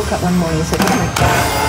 woke up one morning and said, "Oh my God."